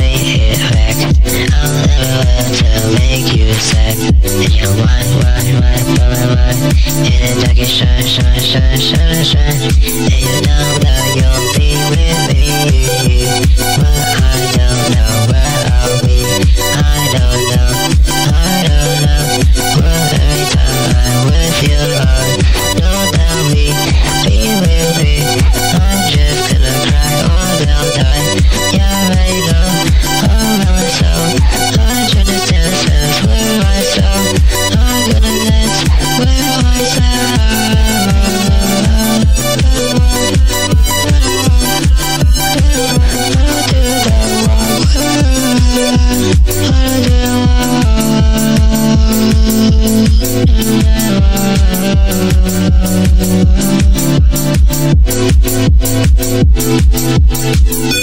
make it back. I'll make you sad. And you want, want, want, want, want. In dark. And you'll be with me. But I don't know where I'll be. I don't know. Thank